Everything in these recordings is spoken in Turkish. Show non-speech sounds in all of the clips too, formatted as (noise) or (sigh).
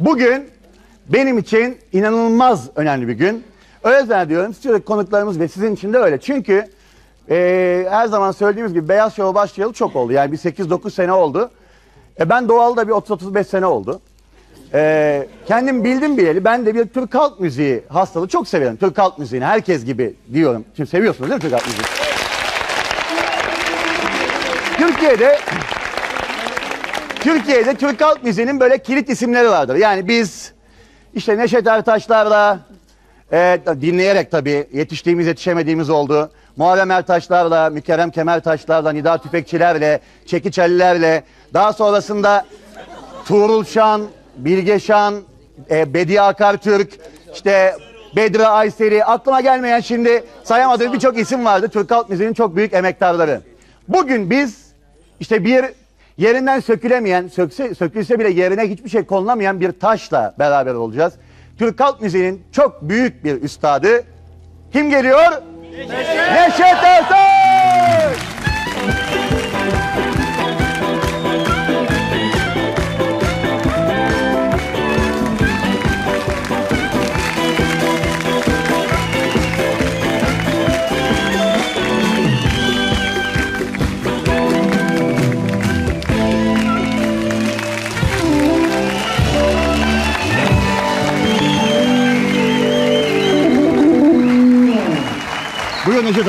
Bugün benim için inanılmaz önemli bir gün. Öyle zannediyorum. Sürekli konuklarımız ve sizin için de öyle. Çünkü eee, her zaman söylediğimiz gibi Beyaz Şov'a başlayalı çok oldu. Yani bir 8-9 sene oldu. E, ben doğal da bir 30-35 sene oldu. Eee, kendim bildim bileli ben de bir Türk halk müziği hastalığı çok severim. Türk halk müziğini herkes gibi diyorum. Şimdi seviyorsunuz değil mi Türk halk müziği? Türkiye'de Türkiye'de Türk halk müziğinin böyle kilit isimleri vardır. Yani biz işte Neşet Ertaşlar'la e, dinleyerek tabii yetiştiğimiz yetişemediğimiz oldu. Muharrem Ertaşlar'la, Mükerrem Kemertaşlar'la, Nida Tüfekçiler'le, Çekiçelliler'le daha sonrasında Tuğrul Şan, Bilge Şan, e, Bediye Akartürk, işte Bedri Ayseri, aklıma gelmeyen şimdi sayamadığım birçok isim vardı. Türk halk müziğinin çok büyük emektarları. Bugün biz işte bir yerinden sökülemeyen, sökse, sökülse bile yerine hiçbir şey konulamayan bir taşla beraber olacağız. Türk halk müziğinin çok büyük bir üstadı. Kim geliyor? Neşet Ertaş!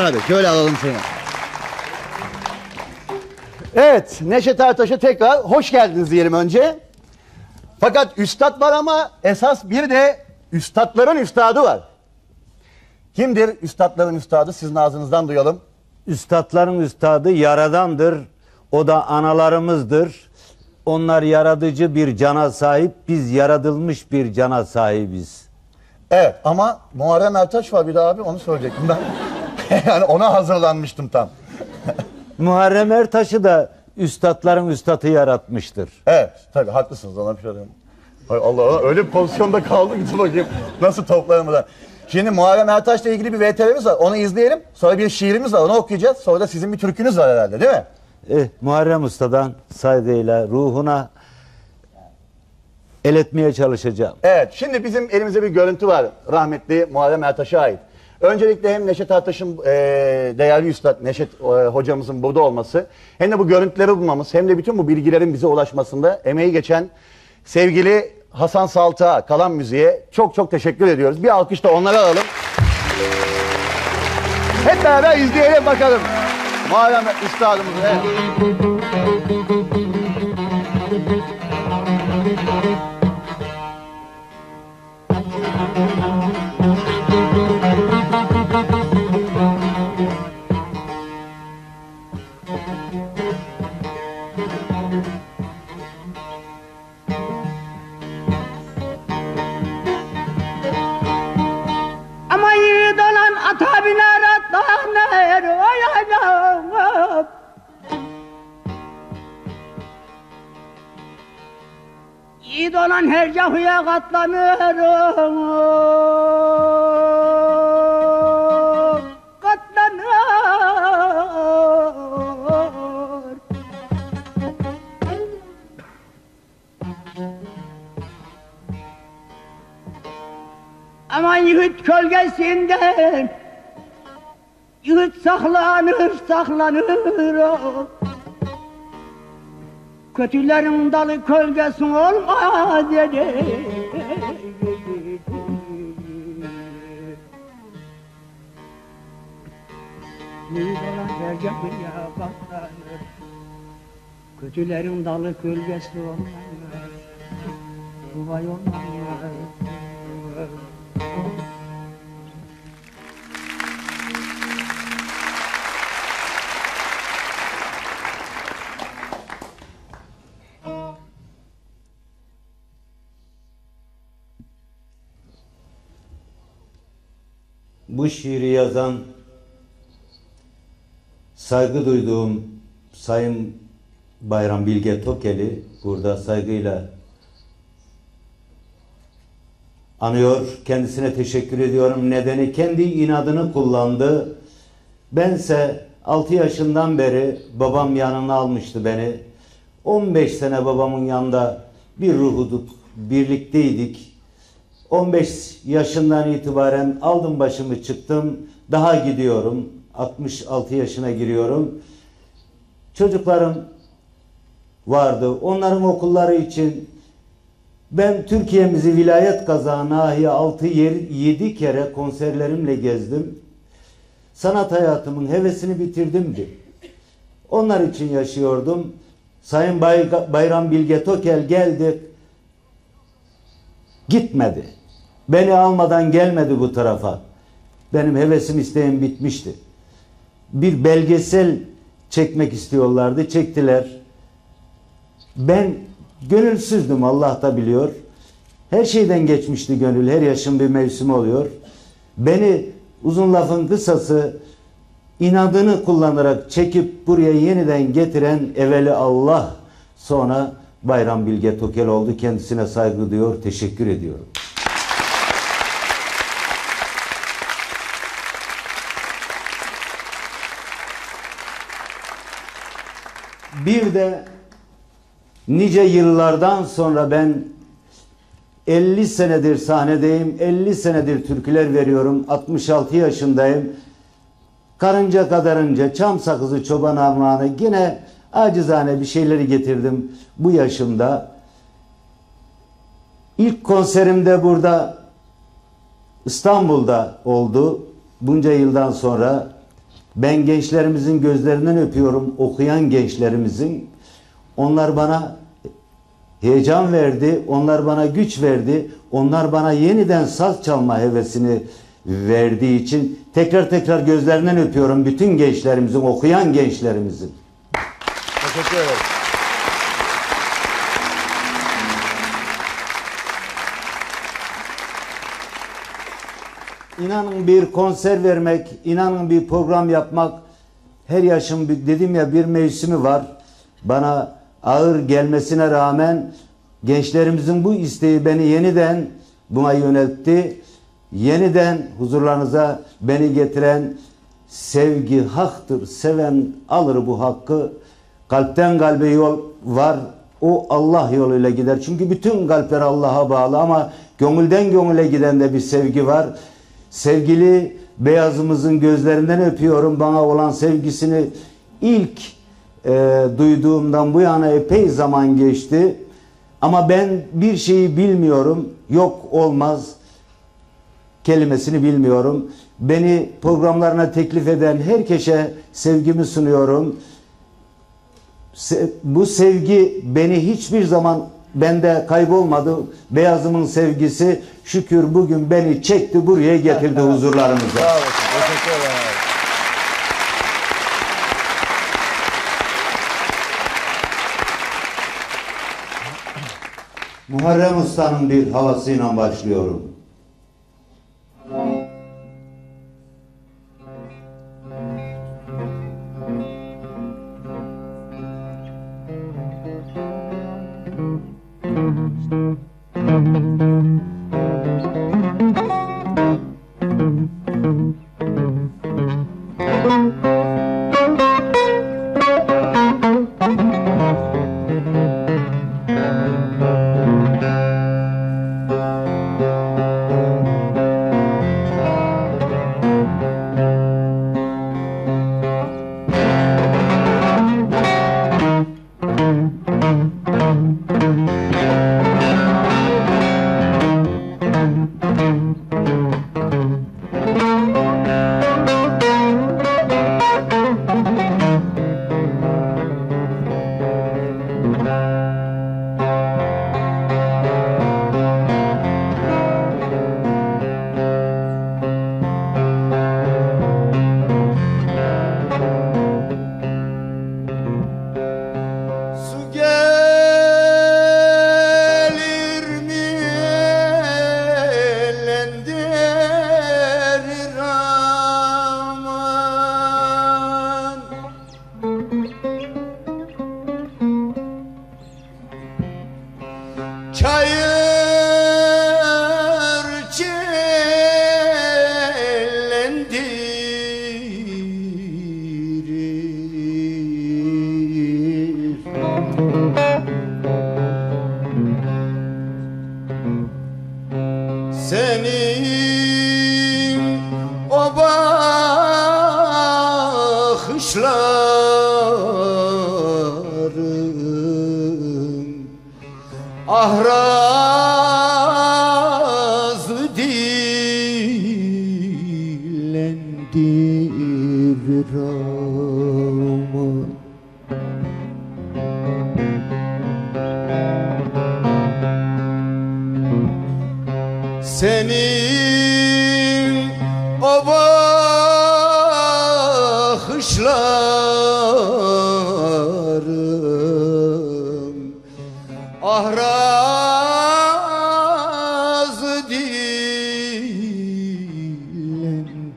Abi. Şöyle alalım seni. Evet, Neşet Ertaş'a tekrar hoş geldiniz diyelim önce. Fakat üstad var ama esas bir de üstadların üstadı var. Kimdir üstadların üstadı? Sizin ağzınızdan duyalım. Üstadların üstadı yaradandır. O da analarımızdır. Onlar yaradıcı bir cana sahip, biz yaratılmış bir cana sahibiz. Evet ama Muharrem Ertaş var bir de abi onu söyleyecektim ben. (laughs) yani ona hazırlanmıştım tam. (laughs) Muharrem Ertaş'ı da üstadların üstadı yaratmıştır. Evet tabii haklısınız ona bir şey diyeyim. Hay Allah Allah, öyle bir pozisyonda kaldık ki bakayım nasıl toplarım buradan. Şimdi Muharrem Ertaş'la ilgili bir VTR'miz var onu izleyelim. Sonra bir şiirimiz var onu okuyacağız. Sonra da sizin bir türkünüz var herhalde değil mi? Eh, Muharrem Usta'dan saygıyla ruhuna el etmeye çalışacağım. Evet şimdi bizim elimizde bir görüntü var rahmetli Muharrem Ertaş'a ait. Öncelikle hem Neşet Ertaş'ın e, değerli üstad Neşet e, hocamızın burada olması hem de bu görüntüleri bulmamız hem de bütün bu bilgilerin bize ulaşmasında emeği geçen sevgili Hasan Saltık'a kalan müziğe çok çok teşekkür ediyoruz. Bir alkış da onlara alalım. Hep beraber izleyelim bakalım. Muharrem üstadımızı. Evet. Ama Yiğit olan her cahuya katlanır Aman yiğit gölgesinden Yiğit saklanır saklanır o. Kötülerin dalı gölgesi olmaz dedi. Her capıya katlanır Kötülerin dalı gölgesi olmaz Vay olmaz Bu şiiri yazan saygı duyduğum Sayın Bayram Bilge Tokeli burada saygıyla anıyor. Kendisine teşekkür ediyorum. Nedeni kendi inadını kullandı. Bense 6 yaşından beri babam yanına almıştı beni. 15 sene babamın yanında bir ruhuduk, birlikteydik. 15 yaşından itibaren aldım başımı çıktım. Daha gidiyorum. 66 yaşına giriyorum. Çocuklarım vardı. Onların okulları için ben Türkiye'mizi vilayet kazağı nahiye 6-7 kere konserlerimle gezdim. Sanat hayatımın hevesini bitirdim. Onlar için yaşıyordum. Sayın Bay Bayram Bilge Tokel geldi. Gitmedi. Beni almadan gelmedi bu tarafa. Benim hevesim isteğim bitmişti. Bir belgesel çekmek istiyorlardı. Çektiler. Ben gönülsüzdüm Allah da biliyor. Her şeyden geçmişti gönül. Her yaşın bir mevsimi oluyor. Beni uzun lafın kısası inadını kullanarak çekip buraya yeniden getiren evveli Allah sonra Bayram Bilge Tokel oldu. Kendisine saygı duyuyor, teşekkür ediyorum. Bir de nice yıllardan sonra ben 50 senedir sahnedeyim, 50 senedir türküler veriyorum, 66 yaşındayım. Karınca kadarınca, çam sakızı, çoban armağanı yine acizane bir şeyleri getirdim bu yaşımda. İlk konserimde burada İstanbul'da oldu. Bunca yıldan sonra ben gençlerimizin gözlerinden öpüyorum, okuyan gençlerimizin. Onlar bana heyecan verdi, onlar bana güç verdi, onlar bana yeniden saz çalma hevesini verdiği için tekrar tekrar gözlerinden öpüyorum bütün gençlerimizin, okuyan gençlerimizin. Teşekkür ederim. İnanın bir konser vermek, inanın bir program yapmak, her yaşın dedim ya bir mevsimi var. Bana ağır gelmesine rağmen gençlerimizin bu isteği beni yeniden buna yöneltti. Yeniden huzurlarınıza beni getiren sevgi haktır. Seven alır bu hakkı. Kalpten kalbe yol var. O Allah yoluyla gider. Çünkü bütün kalpler Allah'a bağlı ama gönülden gönüle giden de bir sevgi var. Sevgili beyazımızın gözlerinden öpüyorum. Bana olan sevgisini ilk e, duyduğumdan bu yana epey zaman geçti. Ama ben bir şeyi bilmiyorum. Yok olmaz kelimesini bilmiyorum. Beni programlarına teklif eden herkese sevgimi sunuyorum. Se- bu sevgi beni hiçbir zaman bende kaybolmadı. Beyazımın sevgisi şükür bugün beni çekti buraya getirdi huzurlarımıza. Sağ olasın. Teşekkür ederim. Muharrem Usta'nın bir havasıyla başlıyorum.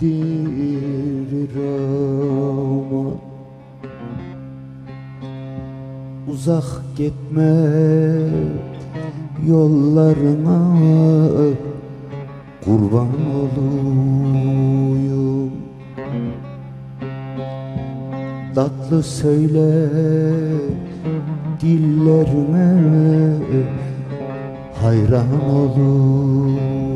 Ama Uzak gitme yollarına kurban olayım. Tatlı söyle dillerime hayran olayım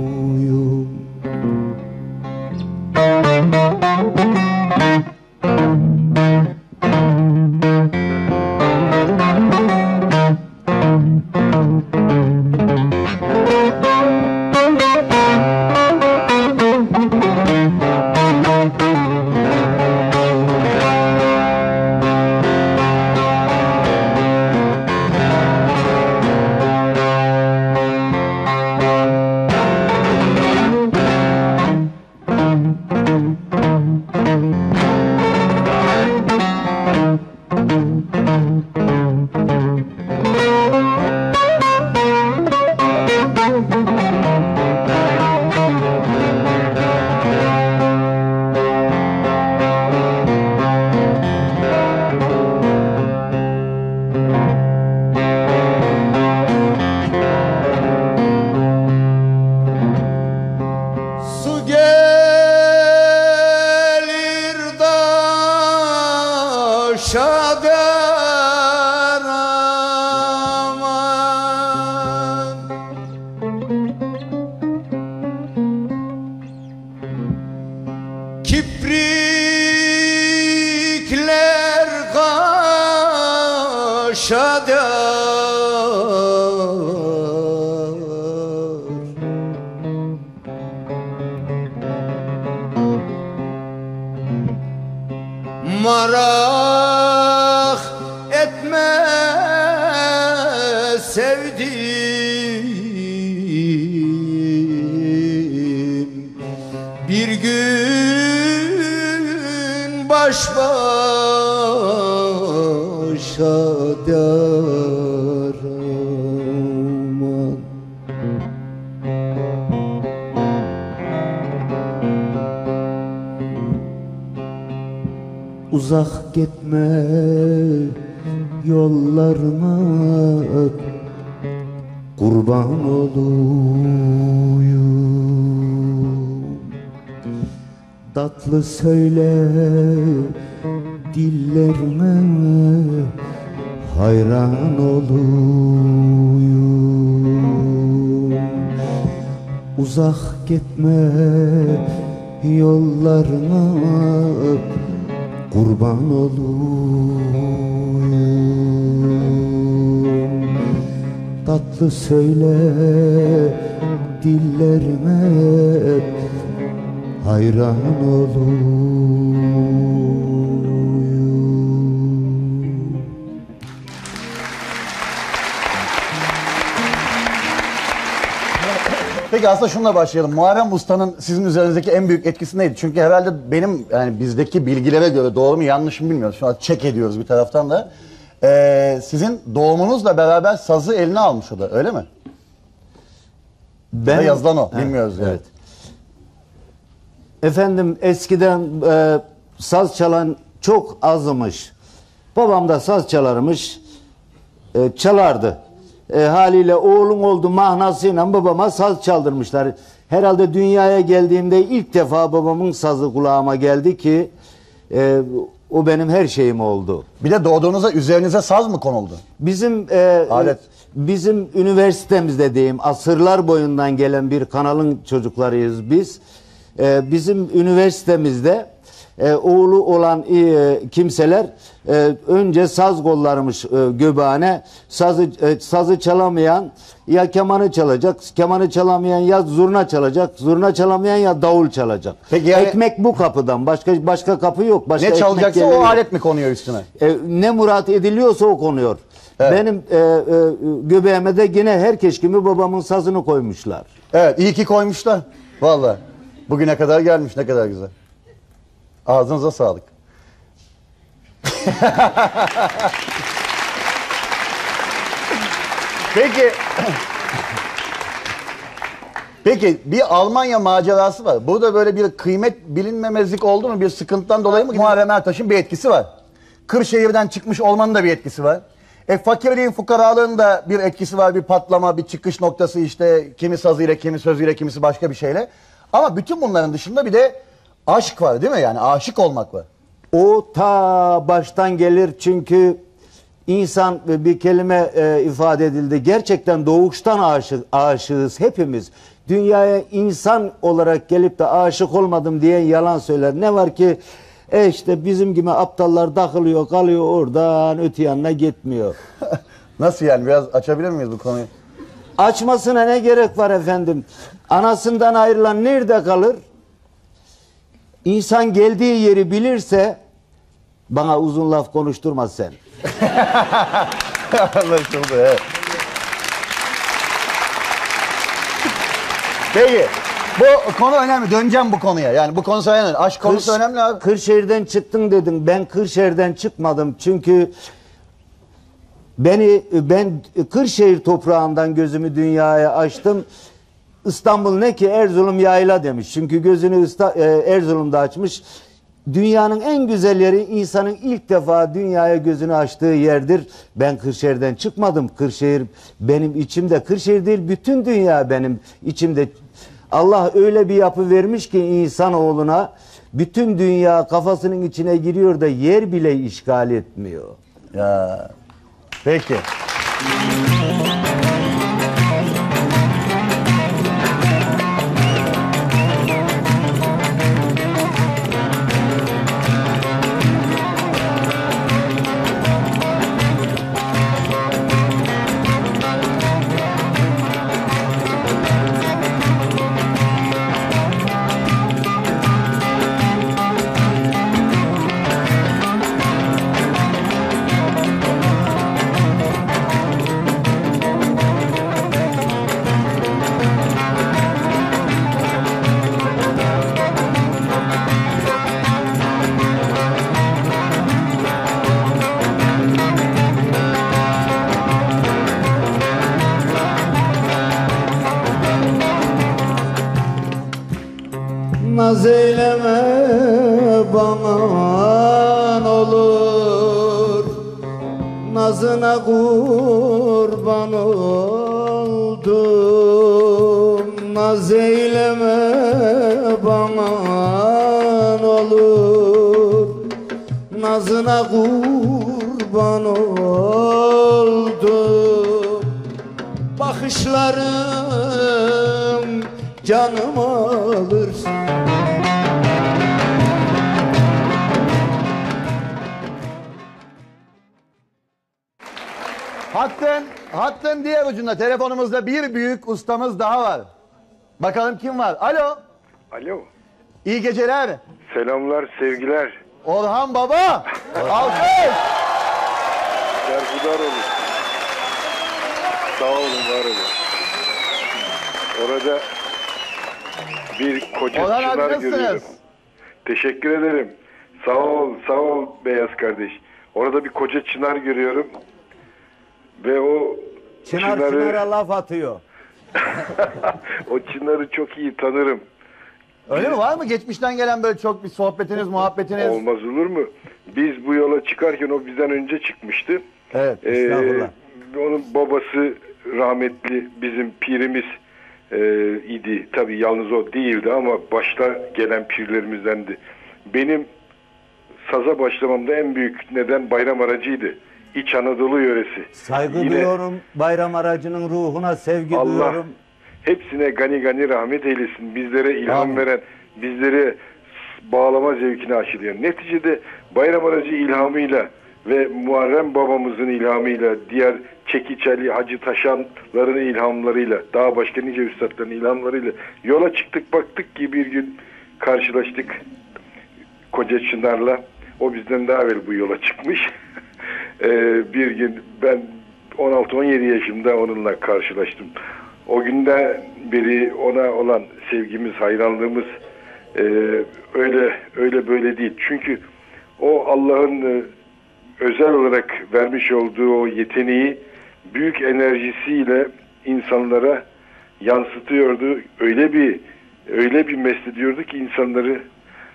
Uzak gitme yollarına kurban olayım. Tatlı söyle dillerime hayran olayım. Uzak gitme yollarına kurban olayım. Tatlı söyle dillerime hayran olayım Peki aslında şununla başlayalım. Muharrem Usta'nın sizin üzerinizdeki en büyük etkisi neydi? Çünkü herhalde benim yani bizdeki bilgilere göre doğru mu yanlış mı bilmiyoruz. Şu an çek ediyoruz bir taraftan da. Ee, sizin doğumunuzla beraber sazı eline almış o da öyle mi? Ben Ya yazılan o, Ha, bilmiyoruz yani. Evet. Efendim eskiden e, saz çalan çok azmış. Babam da saz çalarmış. e, çalardı. E, haliyle oğlum oldu mahnasıyla babama saz çaldırmışlar. Herhalde dünyaya geldiğimde ilk defa babamın sazı kulağıma geldi ki e, o benim her şeyim oldu. Bir de doğduğunuzda üzerinize saz mı konuldu? Bizim e, Alet. bizim üniversitemizde diyeyim asırlar boyundan gelen bir kanalın çocuklarıyız biz. E, bizim üniversitemizde e, oğlu olan e, kimseler e, önce saz kollarmış e, göbeğine sazı e, sazı çalamayan ya kemanı çalacak kemanı çalamayan ya zurna çalacak zurna çalamayan ya davul çalacak. Peki yani- ekmek bu kapıdan başka başka kapı yok. Başka Ne ekmek çalacaksa o yok. alet mi konuyor üstüne? E, ne murat ediliyorsa o konuyor. Benim e, e, göbeğime de yine herkes gibi babamın sazını koymuşlar. Evet iyi ki koymuşlar. Vallahi. Bugüne kadar gelmiş ne kadar güzel. Ağzınıza sağlık. Peki. Peki bir Almanya macerası var. Burada böyle bir kıymet bilinmemezlik oldu mu? Bir sıkıntıdan dolayı mı? Muharrem Ertaş'ın bir etkisi var. Kırşehir'den çıkmış olmanın da bir etkisi var. E fakirliğin, fukaralığın da bir etkisi var. Bir patlama, bir çıkış noktası işte kimi sazıyla, kimi sözüyle, kimisi başka bir şeyle. Ama bütün bunların dışında bir de aşk var değil mi? Yani aşık olmak var. O ta baştan gelir çünkü insan bir kelime e, ifade edildi. Gerçekten doğuştan aşık, aşığız hepimiz. Dünyaya insan olarak gelip de aşık olmadım diyen yalan söyler. Ne var ki e işte bizim gibi aptallar takılıyor kalıyor oradan öte yanına gitmiyor. (laughs) Nasıl yani? Biraz açabilir miyiz bu konuyu? Açmasına ne gerek var efendim? Anasından ayrılan nerede kalır? İnsan geldiği yeri bilirse bana uzun laf konuşturma sen. (laughs) Anlaşıldı evet. Peki. Bu konu önemli. Döneceğim bu konuya. Yani bu konu önemli. Aşk konusu Kırş- önemli abi. Kırşehir'den çıktın dedim. Ben Kırşehir'den çıkmadım. Çünkü beni ben Kırşehir toprağından gözümü dünyaya açtım. İstanbul ne ki Erzurum yayla demiş. Çünkü gözünü e, Erzurum'da açmış. Dünyanın en güzel yeri insanın ilk defa dünyaya gözünü açtığı yerdir. Ben Kırşehir'den çıkmadım. Kırşehir benim içimde. Kırşehir değil bütün dünya benim içimde. Allah öyle bir yapı vermiş ki insanoğluna bütün dünya kafasının içine giriyor da yer bile işgal etmiyor. Ya. Peki. Ucunda telefonumuzda bir büyük ustamız daha var. Bakalım kim var? Alo. Alo. İyi geceler. Selamlar, sevgiler. Orhan Baba. (laughs) Alkış. Serhudar olun. Sağ olun, var olun. Orada bir koca Orhan abi çınar nasılsınız? görüyorum. Teşekkür ederim. Sağ ol, sağ ol beyaz kardeş. Orada bir koca çınar görüyorum. Ve o Çınar çınarı, çınara laf atıyor. (laughs) o çınarı çok iyi tanırım. Öyle mi? Var mı geçmişten gelen böyle çok bir sohbetiniz, muhabbetiniz? Olmaz olur mu? Biz bu yola çıkarken o bizden önce çıkmıştı. Evet. Ee, Estağfurullah. onun babası rahmetli bizim pirimiz e, idi. Tabii yalnız o değildi ama başta gelen pirlerimizdendi. Benim saza başlamamda en büyük neden bayram aracıydı. İç Anadolu yöresi. Saygı Yine duyuyorum bayram aracının ruhuna sevgi Allah duyuyorum. hepsine gani gani rahmet eylesin. Bizlere ilham Amin. veren, bizlere bağlama zevkine aşılıyor. Neticede bayram aracı ilhamıyla ve Muharrem babamızın ilhamıyla, diğer Çekiç Ali, Hacı Taşanların ilhamlarıyla, daha başka nice üstadların ilhamlarıyla yola çıktık baktık ki bir gün karşılaştık Koca Çınar'la. O bizden daha evvel bu yola çıkmış. (laughs) Ee, bir gün ben 16-17 yaşımda onunla karşılaştım. O günden beri ona olan sevgimiz, hayranlığımız e, öyle öyle böyle değil. Çünkü o Allah'ın e, özel olarak vermiş olduğu o yeteneği büyük enerjisiyle insanlara yansıtıyordu. Öyle bir öyle bir mest ediyordu ki insanları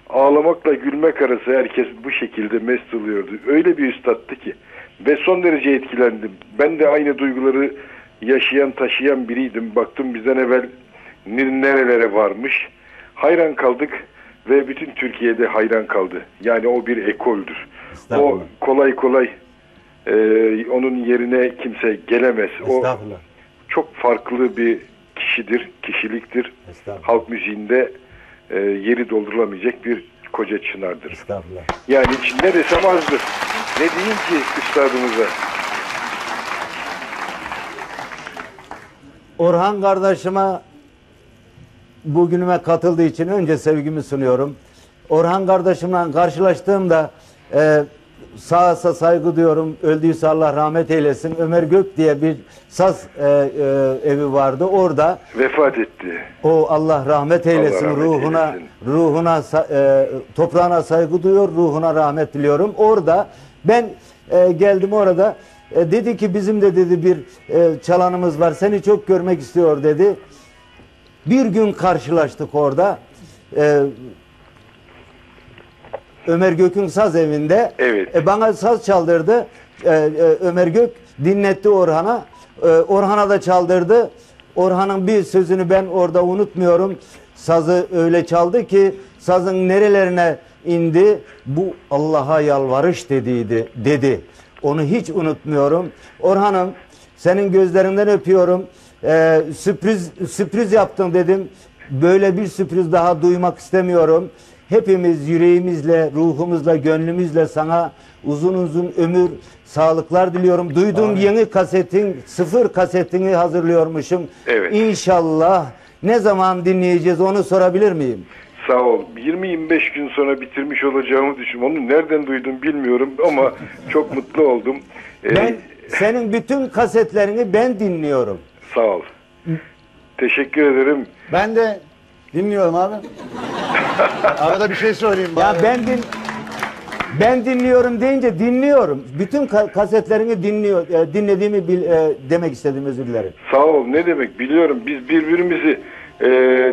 ağlamakla gülmek arası herkes bu şekilde mest oluyordu. Öyle bir üstattı ki ve son derece etkilendim. Ben de aynı duyguları yaşayan taşıyan biriydim. Baktım bizden evvel nerelere varmış. Hayran kaldık ve bütün Türkiye'de hayran kaldı. Yani o bir ekoldür. O kolay kolay e, onun yerine kimse gelemez. O çok farklı bir kişidir, kişiliktir. Halk müziğinde e, yeri doldurulamayacak bir koca çınardır. Estağfurullah. Yani hiç ne desem azdır. Ne diyeyim ki üstadımıza? Orhan kardeşime bugünüme katıldığı için önce sevgimi sunuyorum. Orhan kardeşimle karşılaştığımda e, sağsa saygı duyuyorum. Öldüyse Allah rahmet eylesin. Ömer Gök diye bir saz e, e, evi vardı. Orada Vefat etti. o Allah rahmet eylesin. rahmet ruhuna eylesin. ruhuna e, toprağına saygı duyuyor. Ruhuna rahmet diliyorum. Orada ben e, geldim orada. E, dedi ki bizim de dedi bir e, çalanımız var. Seni çok görmek istiyor dedi. Bir gün karşılaştık orada. E, Ömer Gök'ün saz evinde. Evet. E, bana saz çaldırdı. E, e, Ömer Gök dinletti Orhan'a. E, Orhan'a da çaldırdı. Orhan'ın bir sözünü ben orada unutmuyorum. Sazı öyle çaldı ki sazın nerelerine indi. Bu Allah'a yalvarış dediydi, dedi. Onu hiç unutmuyorum. Orhan'ım senin gözlerinden öpüyorum. E, sürpriz sürpriz yaptım dedim. Böyle bir sürpriz daha duymak istemiyorum. Hepimiz yüreğimizle, ruhumuzla, gönlümüzle sana uzun uzun ömür, sağlıklar diliyorum. Duyduğum yeni kasetin, sıfır kasetini hazırlıyormuşum. Evet. İnşallah ne zaman dinleyeceğiz onu sorabilir miyim? Sağ ol. 20-25 gün sonra bitirmiş olacağımı düşünüyorum. Onu nereden duydum bilmiyorum ama (laughs) çok mutlu oldum. Ee, Ben senin bütün kasetlerini ben dinliyorum. Sağ ol. Teşekkür ederim. Ben de dinliyorum abi. (laughs) Arada bir şey söyleyeyim. Ya bari. ben din ben dinliyorum deyince dinliyorum. Bütün ka- kasetlerini dinliyor e, dinlediğimi bil- e, demek istedim özür dilerim. Sağ ol. Ne demek biliyorum. Biz birbirimizi e,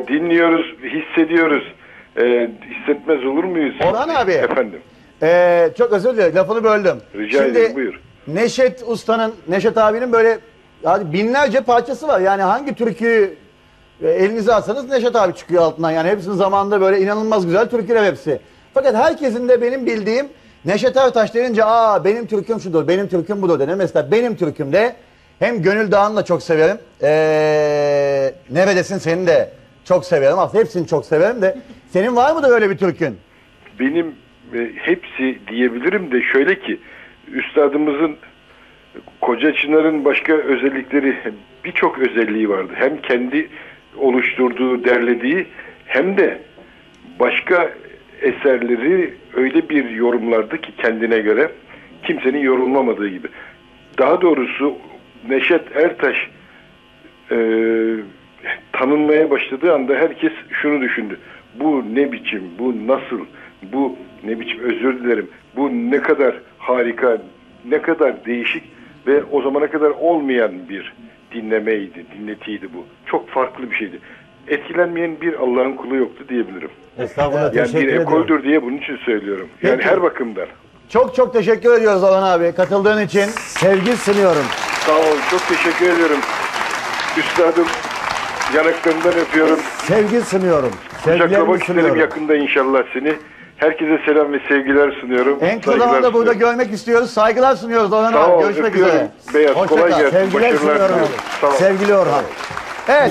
dinliyoruz, hissediyoruz. E, hissetmez olur muyuz? Orhan abi. Efendim. Ee, çok özür dilerim lafını böldüm. Rica Şimdi, ederim, buyur. Neşet Usta'nın, Neşet abinin böyle yani binlerce parçası var. Yani hangi türküyü elinize alsanız Neşet abi çıkıyor altından. Yani hepsinin zamanında böyle inanılmaz güzel türküler hepsi. Fakat herkesin de benim bildiğim Neşet Ertaş deyince aa benim türküm şudur, benim türküm budur denir. Mesela benim türkümde hem Gönül Dağı'nı da çok severim. Ee, Neredesin seni de çok severim. Aslında hepsini çok severim de. Senin var mı da öyle bir türkün? Benim e, hepsi diyebilirim de şöyle ki üstadımızın Koca Çınar'ın başka özellikleri birçok özelliği vardı. Hem kendi oluşturduğu, derlediği hem de başka eserleri öyle bir yorumlardı ki kendine göre kimsenin yorumlamadığı gibi. Daha doğrusu Neşet Ertaş e, tanınmaya başladığı anda herkes şunu düşündü. Bu ne biçim, bu nasıl, bu ne biçim özür dilerim, bu ne kadar harika, ne kadar değişik ve o zamana kadar olmayan bir dinlemeydi, dinletiydi bu. Çok farklı bir şeydi. Etkilenmeyen bir Allah'ın kulu yoktu diyebilirim. Estağfurullah Yani bir ekoldür diye bunun için söylüyorum. Yani Peki. her bakımdan. Çok çok teşekkür ediyoruz Orhan abi katıldığın için. Sevgi sunuyorum. Sağ ol, çok teşekkür ediyorum. Üstadım yanaklarından öpüyorum. Sevgi sunuyorum. Sevgilerimi Kucaklamak isterim yakında inşallah seni. Herkese selam ve sevgiler sunuyorum. En kısa zamanda burada sunuyorum. görmek istiyoruz. Saygılar sunuyoruz Orhan Sağ abi. ol, Görüşmek öpüyorum. üzere. Beyaz, Hoşça kolay kal. gelsin. Sevgiler Başarılar sunuyorum. diliyorum. Sağ ol. Sevgili Orhan. Evet.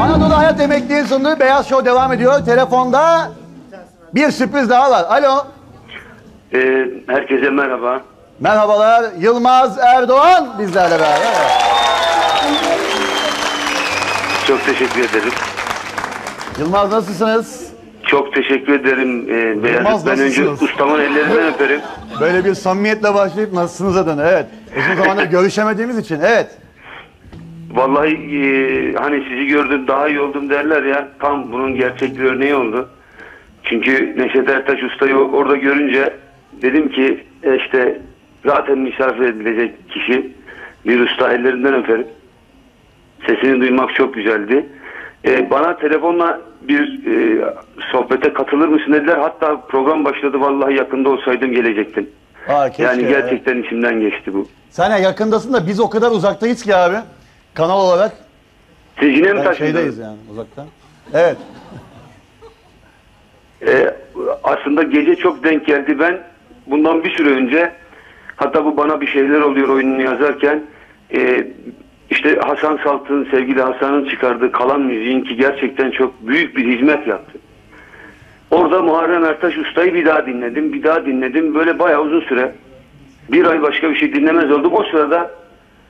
Ana Anadolu Hayat Emekli'nin sunduğu Beyaz Show devam ediyor. Telefonda bir sürpriz daha var. Alo. Ee, herkese merhaba. Merhabalar. Yılmaz Erdoğan bizlerle beraber. Çok teşekkür ederim. Yılmaz nasılsınız? Çok teşekkür ederim Yılmaz, Beyazıt. Ben önce nasılsınız? ustamın ellerinden öperim. Böyle bir samimiyetle başlayıp nasılsınız adını? Evet. Uzun zamandır (laughs) görüşemediğimiz için. Evet. Vallahi ee, hani sizi gördüm daha iyi oldum derler ya. Tam bunun gerçek bir örneği oldu. Çünkü Neşet Ertaş Usta'yı orada görünce dedim ki e, işte zaten misafir edilecek kişi bir usta ellerinden öperim. Sesini duymak çok güzeldi. Ee, bana telefonla bir e, sohbete katılır mısın dediler. Hatta program başladı vallahi yakında olsaydım gelecektim. Aa, keşke yani ya. gerçekten içimden geçti bu. Sen ya yakındasın da biz o kadar uzaktayız ki abi. Kanal olarak. Siz yine mi taşındınız? yani uzaktan. Evet. Ee, aslında gece çok denk geldi. Ben bundan bir süre önce hatta bu bana bir şeyler oluyor oyununu yazarken e, işte Hasan Saltık'ın sevgili Hasan'ın çıkardığı kalan müziğin ki gerçekten çok büyük bir hizmet yaptı. Orada Muharrem Ertaş Usta'yı bir daha dinledim. Bir daha dinledim. Böyle bayağı uzun süre bir ay başka bir şey dinlemez oldum. O sırada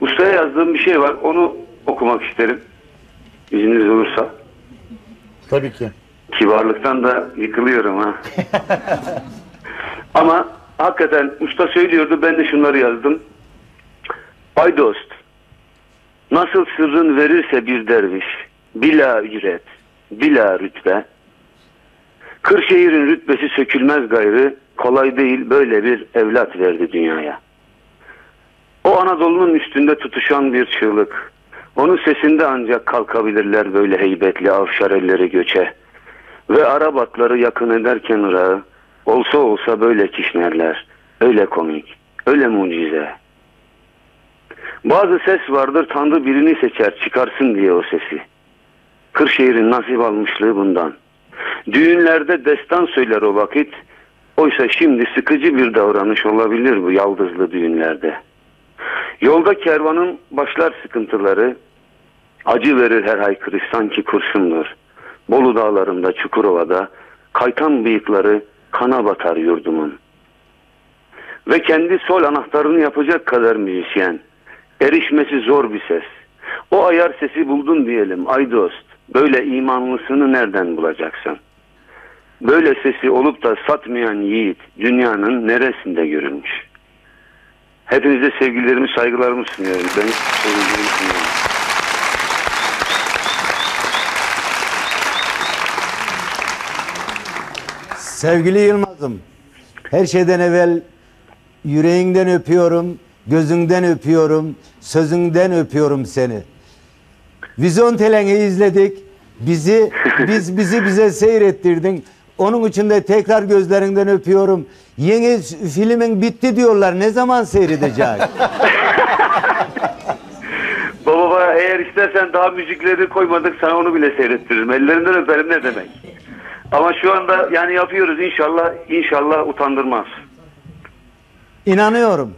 Usta'ya yazdığım bir şey var. Onu okumak isterim. İzniniz olursa. Tabii ki. Kibarlıktan da yıkılıyorum ha. (laughs) Ama hakikaten usta söylüyordu ben de şunları yazdım. Ay dost, nasıl sırrın verirse bir derviş, bila ücret, bila rütbe, Kırşehir'in rütbesi sökülmez gayrı, kolay değil böyle bir evlat verdi dünyaya. O Anadolu'nun üstünde tutuşan bir çığlık. Onun sesinde ancak kalkabilirler böyle heybetli avşar elleri göçe. Ve Arap atları yakın ederken Irak'ı olsa olsa böyle kişnerler. Öyle komik, öyle mucize. Bazı ses vardır Tanrı birini seçer çıkarsın diye o sesi. Kırşehir'in nasip almışlığı bundan. Düğünlerde destan söyler o vakit. Oysa şimdi sıkıcı bir davranış olabilir bu yaldızlı düğünlerde. Yolda kervanın başlar sıkıntıları, acı verir her haykırış sanki kurşundur. Bolu dağlarında, Çukurova'da kaytan bıyıkları kana batar yurdumun. Ve kendi sol anahtarını yapacak kadar müzisyen. Erişmesi zor bir ses. O ayar sesi buldun diyelim ay dost. Böyle imanlısını nereden bulacaksın? Böyle sesi olup da satmayan yiğit dünyanın neresinde görülmüş? Hepinize sevgilerimi, saygılarımı sunuyorum. Ben sevgilerimi sunuyorum. Sevgili Yılmaz'ım, her şeyden evvel yüreğinden öpüyorum, gözünden öpüyorum, sözünden öpüyorum seni. Vizyon teleni izledik. Bizi (laughs) biz bizi bize seyrettirdin. Onun için de tekrar gözlerinden öpüyorum. Yeni filmin bitti diyorlar. Ne zaman seyredeceğiz? (laughs) Baba baba eğer istersen daha müzikleri koymadık sana onu bile seyrettiririm. Ellerinden öperim ne demek. Ama şu anda yani yapıyoruz inşallah inşallah utandırmaz. İnanıyorum.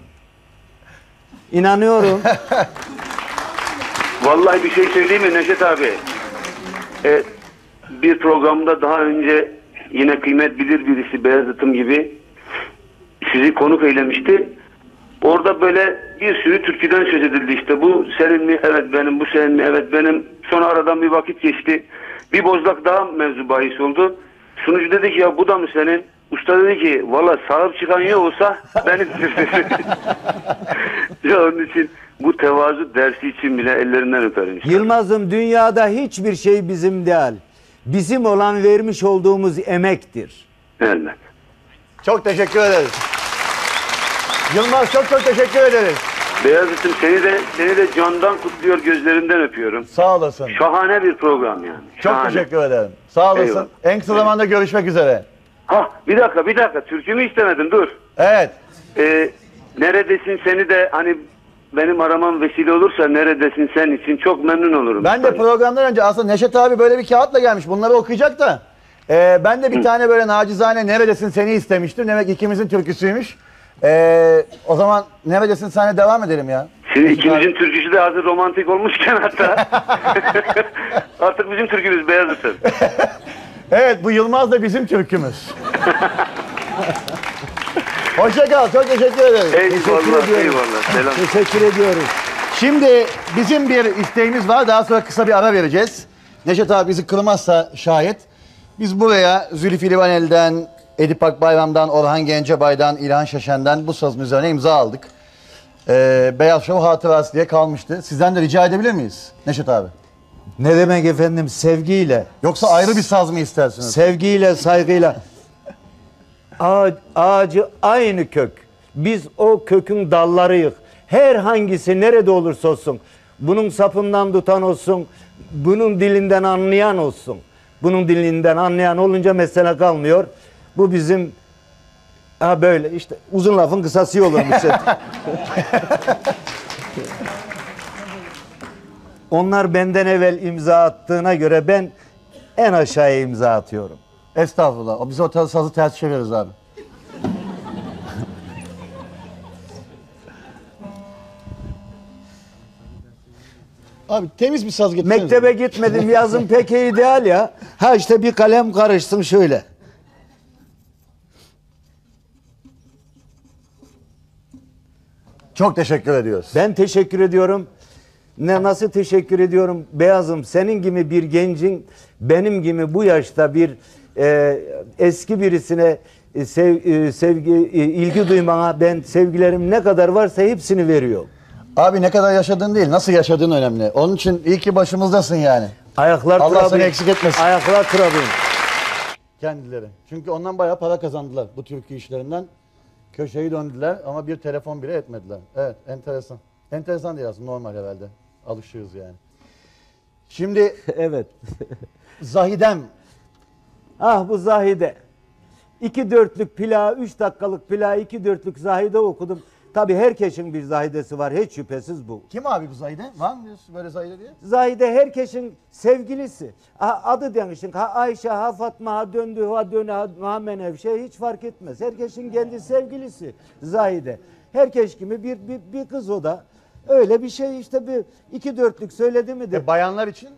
İnanıyorum. (laughs) Vallahi bir şey söyleyeyim mi Neşet abi? Ee, bir programda daha önce yine kıymet bilir birisi Beyazıt'ım gibi sizi konuk eylemişti. Orada böyle bir sürü türküden söz edildi işte. Bu senin mi? Evet benim. Bu senin mi? Evet benim. Sonra aradan bir vakit geçti. Bir bozlak daha mevzu bahis oldu. Sunucu dedi ki ya bu da mı senin? Usta dedi ki valla sahip çıkan yok olsa dedi. (laughs) ya onun için bu tevazu dersi için bile ellerinden öperim. işte. Yılmaz'ım dünyada hiçbir şey bizim değil. Bizim olan vermiş olduğumuz emektir. Elbet. Çok teşekkür ederiz. Yılmaz çok çok teşekkür ederiz. Beyazıt'ım seni de seni de candan kutluyor gözlerinden öpüyorum. Sağ olasın. Şahane bir program yani. Çok Şahane. teşekkür ederim. Sağ olasın. Eyvallah. En kısa zamanda görüşmek üzere. Ha bir dakika bir dakika türkümü istemedim dur. Evet. Ee, neredesin seni de hani benim aramam vesile olursa neredesin sen için çok memnun olurum. Ben de programdan önce aslında Neşet abi böyle bir kağıtla gelmiş. Bunları okuyacak da. Ee, ben de bir tane böyle nacizane neredesin seni istemiştim. Demek ikimizin türküsüymüş. Ee, o zaman neredesin sana devam edelim ya. Şimdi ikimizin türküsü de hazır romantik olmuşken hatta (laughs) (laughs) artık bizim türkümüz Beyazıt'ın. (laughs) Evet bu Yılmaz da bizim türkümüz. (laughs) Hoşça kal. Çok teşekkür ederim. Eyvallah, eyvallah. Selam. Teşekkür ediyoruz. Şimdi bizim bir isteğimiz var. Daha sonra kısa bir ara vereceğiz. Neşet abi bizi kırmazsa şayet. Biz buraya Zülfü Livaneli'den, Edip Akbayram'dan, Orhan Gencebay'dan, İlhan Şeşen'den bu sazın üzerine imza aldık. Ee, Beyaz Şov hatırası diye kalmıştı. Sizden de rica edebilir miyiz Neşet abi? Ne demek efendim sevgiyle, Yoksa ayrı bir saz mı istersiniz? sevgiyle, saygıyla. Ağaç, ağacı aynı kök. Biz o kökün dallarıyız. Her hangisi nerede olursa olsun. Bunun sapından tutan olsun. Bunun dilinden anlayan olsun. Bunun dilinden anlayan olunca mesele kalmıyor. Bu bizim ha böyle işte uzun lafın kısası olurmuş. (laughs) Onlar benden evvel imza attığına göre ben en aşağıya imza atıyorum. Estağfurullah. O Biz o sazı ters çeviririz abi. Abi temiz bir saz getirsenize. Mektebe gitmedim yazın pek ideal ya. Ha işte bir kalem karıştım şöyle. Çok teşekkür ediyoruz. Ben teşekkür ediyorum. Ne nasıl teşekkür ediyorum Beyazım senin gibi bir gencin benim gibi bu yaşta bir e, eski birisine e, sev, e, sevgi e, ilgi duymana ben sevgilerim ne kadar varsa hepsini veriyor. Abi ne kadar yaşadığın değil, nasıl yaşadığın önemli. Onun için iyi ki başımızdasın yani. Ayaklar Allah seni eksik etmesin. Ayaklar trabin. Kendileri. Çünkü ondan bayağı para kazandılar bu türkü işlerinden. Köşeyi döndüler ama bir telefon bile etmediler. Evet, enteresan. Enteresan değil aslında, normal herhalde. Alışıyoruz yani. Şimdi (laughs) evet. Zahidem. Ah bu Zahide. İki dörtlük plağı, üç dakikalık plağı, iki dörtlük Zahide okudum. Tabi herkesin bir Zahidesi var, hiç şüphesiz bu. Kim abi bu Zahide? Var mı böyle Zahide diye? Zahide herkesin sevgilisi. Ha, adı demişsin. Ha Ayşe, ha Fatma, ha Döndü, ha Döne, ha, ha Menevşe hiç fark etmez. Herkesin kendi sevgilisi Zahide. Herkes gibi bir, bir, bir kız o da. Öyle bir şey işte bir iki dörtlük söyledi mi de. E, bayanlar için?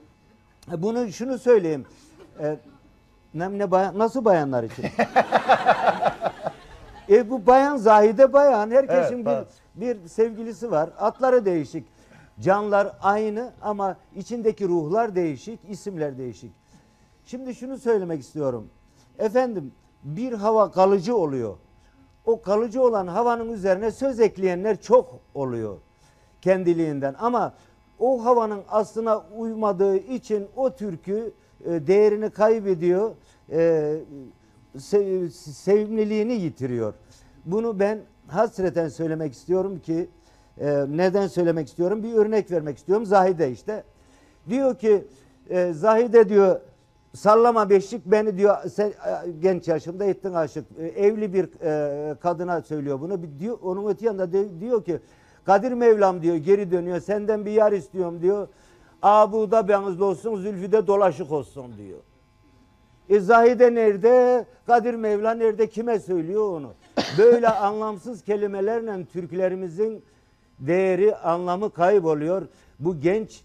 Bunu şunu söyleyeyim. Ee, ne, ne bayan, nasıl bayanlar için? (laughs) e bu bayan Zahide bayan. Herkesin Evet, bir evet. bir sevgilisi var. Atları değişik. Canlar aynı ama içindeki ruhlar değişik, isimler değişik. Şimdi şunu söylemek istiyorum. Efendim bir hava kalıcı oluyor. O kalıcı olan havanın üzerine söz ekleyenler çok oluyor kendiliğinden ama o havanın aslına uymadığı için o türkü e, değerini kaybediyor, e, se- sevimliliğini yitiriyor. Bunu ben hasreten söylemek istiyorum ki e, neden söylemek istiyorum? Bir örnek vermek istiyorum. Zahide işte. Diyor ki Zahide diyor sallama beşlik beni diyor sen genç yaşımda ettin aşık. Evli bir kadına söylüyor bunu. Onun öte yanında diyor ki Kadir Mevlam diyor geri dönüyor. Senden bir yar istiyorum diyor. Abu da benizli olsun, Zülfü de dolaşık olsun diyor. E Zahide nerede? Kadir Mevla nerede? Kime söylüyor onu? Böyle (coughs) anlamsız kelimelerle Türklerimizin değeri, anlamı kayboluyor. Bu genç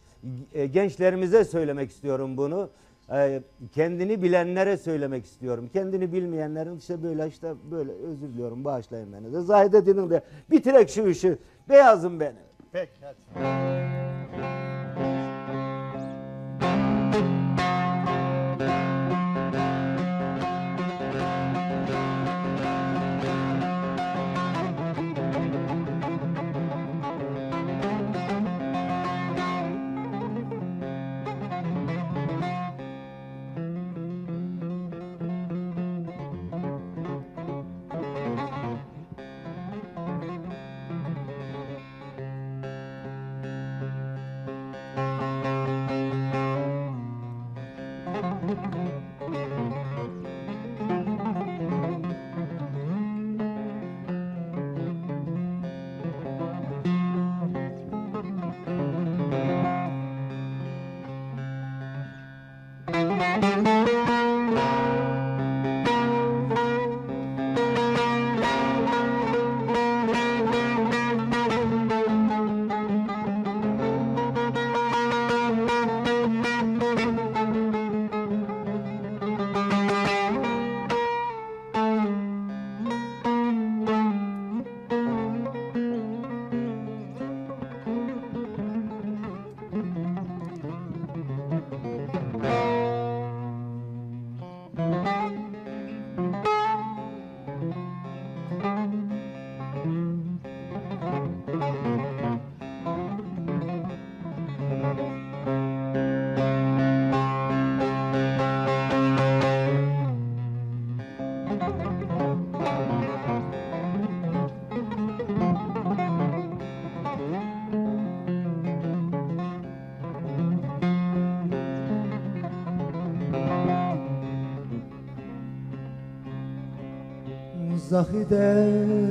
e, gençlerimize söylemek istiyorum bunu. E, kendini bilenlere söylemek istiyorum. Kendini bilmeyenlerin işte böyle işte böyle özür diliyorum bağışlayın beni de. Zahide dinin de bitirek şu işi. Beyazım beni. Peki. hadi. izah eder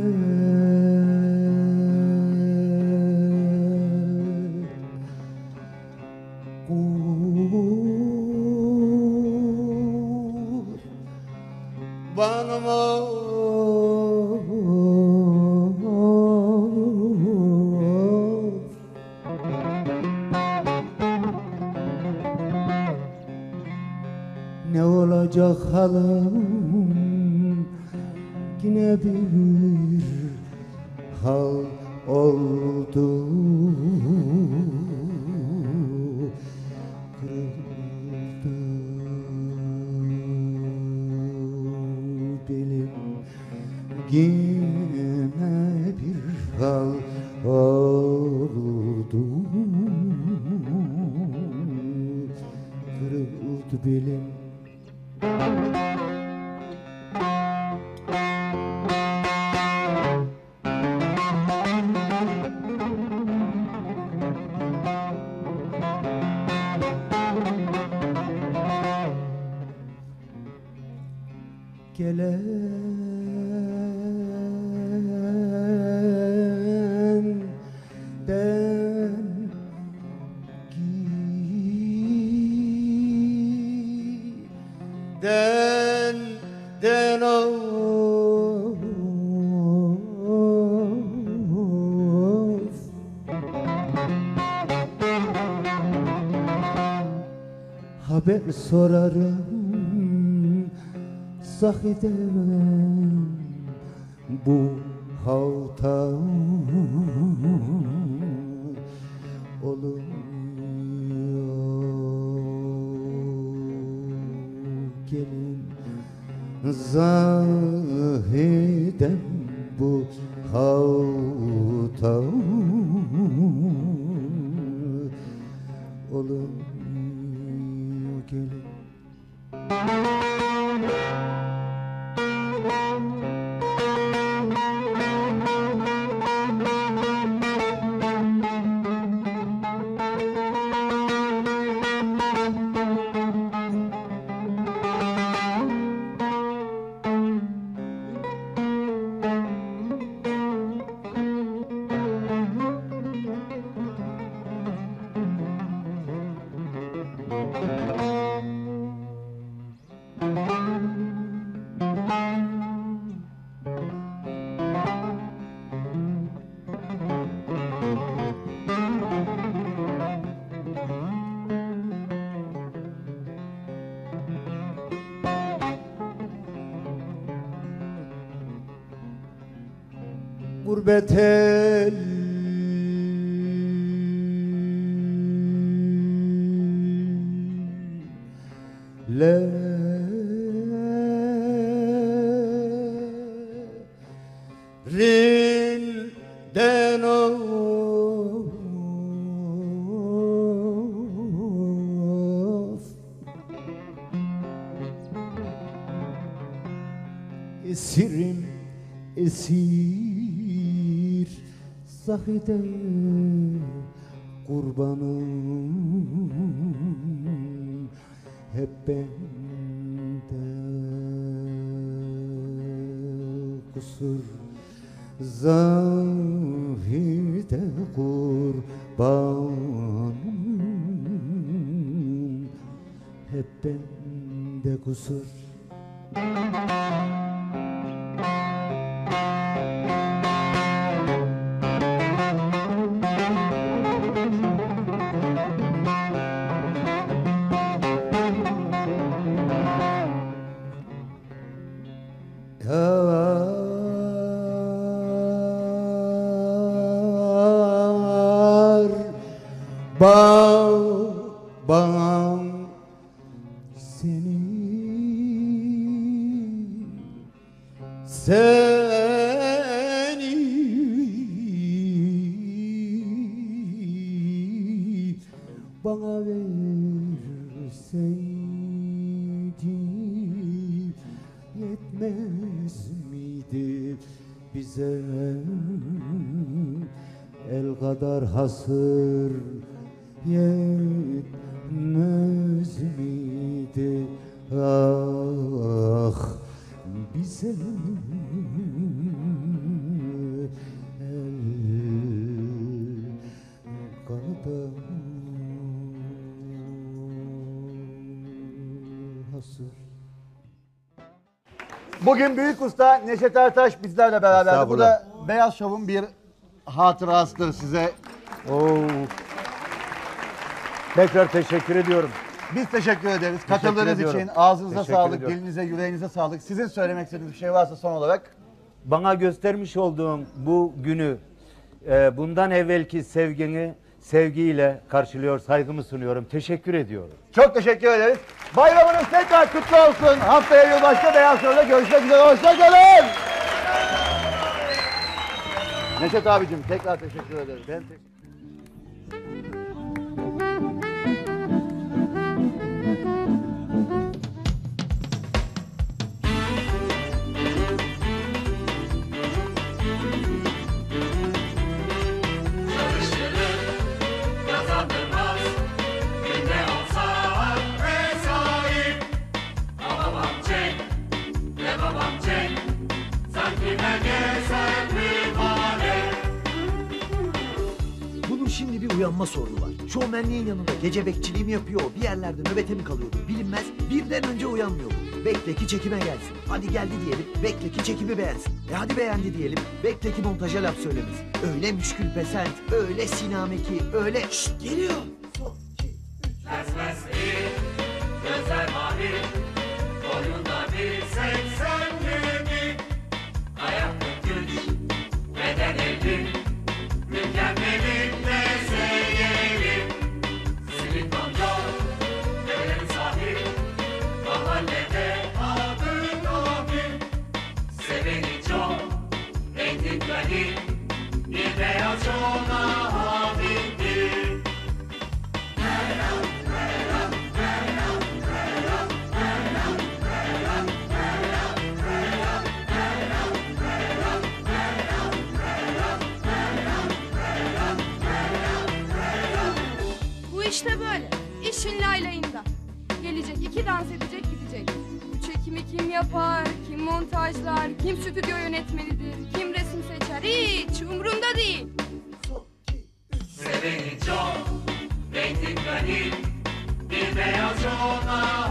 sorarım. Sahiden bethel kusur Zahirde kurbanım Hep bende kusur. Müzik Bugün büyük usta Neşet Ertaş bizlerle beraber. Bu da Beyaz Şov'un bir hatırasıdır size. Oo. Tekrar teşekkür ediyorum. Biz teşekkür ederiz. Teşekkür Katıldığınız için ağzınıza teşekkür sağlık, ediyorum. dilinize, yüreğinize sağlık. Sizin söylemek istediğiniz bir şey varsa son olarak. Bana göstermiş olduğum bu günü, e, bundan evvelki sevgini sevgiyle karşılıyor, saygımı sunuyorum. Teşekkür ediyorum. Çok teşekkür ederiz. Bayramınız tekrar kutlu olsun. Haftaya yılbaşta Beyaz Show'da görüşmek üzere. Hoşçakalın. Neşet abicim tekrar teşekkür ederiz. Ben teşekkür uyanma sorunu var. Şovmenliğin yanında gece bekçiliği mi yapıyor, bir yerlerde nöbete mi kalıyordu bilinmez. Birden önce uyanmıyor bu. Bekle ki çekime gelsin. Hadi geldi diyelim, bekle ki çekimi beğensin. E hadi beğendi diyelim, bekle ki montaja laf söylemesin. Öyle müşkül pesent, öyle sinameki, öyle... Şşt geliyor. Ters mesleği, gözler iki dans edecek gidecek. Çekimi kim yapar, kim montajlar, kim stüdyo yönetmenidir, kim resim seçer hiç umurumda değil. Seveni çok, renkli gani, bir beyaz ona